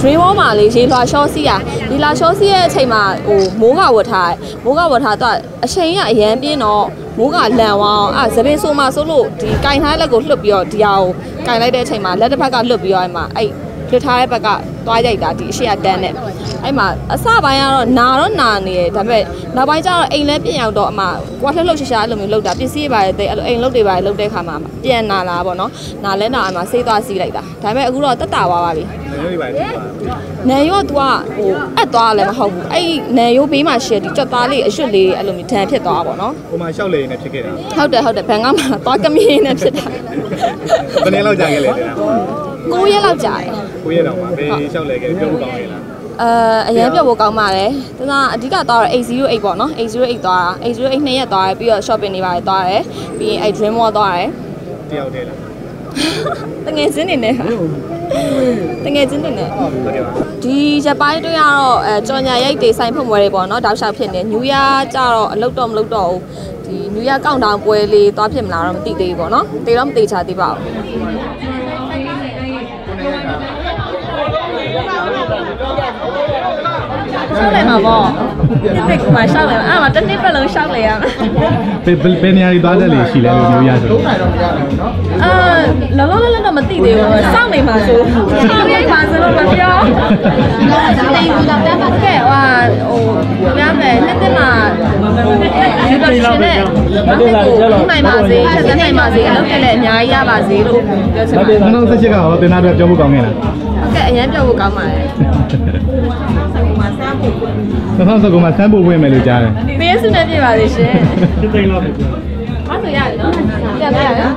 dream wall မှာလေရေလွှာရှော့စီးอ่ะဒီလာရှော့စီးရဲ့အချိန်မှာဟိုမိုးကဝတ်ထားတယ်မိုးကဝတ်ထားတော့အချိန်ကအရန်ပြင်းတော့မိုးကလန်ဝအောင်အဲ့သပင်းဆိုးမှဆိုလို့ဒီကင်ထားတဲ့လက်ကိုလှုပ်ပြီးတော့ဒီဟာကိုကင်လိုက်တဲ့အချိန်မှာလက်တစ်ဖက်ကလှုပ်ပြီးတော့အဲ့မှာအဲ့ လွတ်ထားတဲ့ဘက်ကသွားရိုက်တာဒီအရှိကတန်းနဲ့အဲ့မှာအစပိုင်းကတော့နာတော့နာနေတယ်ဒါပေမဲ့နောက်ပိုင်းကျတော့အိမ်လဲပြင်ရောက်တော့အမကွာလှလှုပ်ရှားရှားအဲ့လိုမျိုးလှုပ်တာပစ္စည်းတွေပါတယ်တဲ့အဲ့လိုအိမ်လှုပ်တွေပါတယ်လှုပ်တဲ့ခါမှာပြန်နာလာပေါ့နော်နာလဲနာအမဆေးသွားစီးလိုက်တာဒါပေမဲ့အခုတော့တက်တာသွားပါပြီနည်းနည်းပါလေနန်ရော့ तू ကဟိုအက်သွားလည်းမဟုတ်ဘူးအဲ့ဒီနန်ရိုးဘေးမှာရှယ်ဒီကြက်သားလေးအရွတ်လေးအဲ့လိုမျိုးဒဏ်ဖြစ်သွားတာပေါ့နော်ဟိုမှာရှောက်လေနေဖြစ်ခဲ့တာဟုတ်တယ်ဟုတ်တယ်ဘန်ကမှာသွားကမင်းနဲ့ဖြစ်တာဘယ်နည်းလောက်ကြာခဲ့လဲတဲ့ 9ရက်လောက်ကြာတယ်ကိုရတော့မှာဘယ်ရှောက်လေခဲ့ပြောဖို့ကောင်းခဲ့လားအဲအရင်ပြောဖို့ကောင်းပါတယ်တနာအဓိကသွားတော့808ပေါ့နော်808သွားတာ808နှစ်ရက်သွားတယ်ပြီးတော့ shopping တွေပါတယ်သွားတယ်ပြီးရင်အဲ့ dream mall သွားတယ်တယောက်တည်းလားတငယ်ချင်းနေနဲ့တငယ်ချင်းနေနဲ့ဟုတ်တယ်ပါဒီရက်ပိုင်းတွေကတော့အဲကြော်ညာရိတ်တွေဆိုင်ဖွင့်ပွဲတွေပေါ့နော်တောက်လျှောက်ဖြစ်နေညူရကြတော့အလုပ်တော့မလုပ်တော့ဘူးဒီညူရကောက်တောင်ပွဲလေးသွားဖြစ်မလားတော့မသိသေးဘူးပေါ့နော်တေတော့မသေးချာသေးပါဘူး ရှောက်လိုက်မှာပေါ့တစ်တစ်ကမှရှောက်လိုက်မှာအဲ့မှာတစ်နှစ်ပတ်လုံးရှောက်လိုက်ရမှာဘယ်ဘယ်နေရာကြီးသွားတဲ့လေရှိလဲလို့မျိုးရဆိုတော့အာလောလောလောတော့မသိသေးဘူးစောင့်နေမှာဆိုစောင့်ရိုက်မှာဆိုလို့မပြောတိမ်ဘူးတော့တက်ပါခဲ့ဟာဟိုရမယ်နှစ်နှစ်မှာဒီလိုရှင်နဲ့နိုင်ပါစေချက်သက်နိုင်ပါစေအလုပ်တက်လည်းအများကြီးရပါစေလို့ပြောချင်ပါတယ်2018ကရောတင်သားအတွက်ပြောဖို့ကောင်းခဲ့လားဟုတ်ကဲ့အရင်ပြောဖို့ကောင်းပါတယ် 2019မှာစမ်းဖို့ဝင်မယ်လို့ကြားတယ်ပေးရစုနဲ့ပြပါစေရှင်စစ်သိန်းလောက်ပဲပြောအဲ့ဆိုရတယ်နော်ပြန်ပါရနော်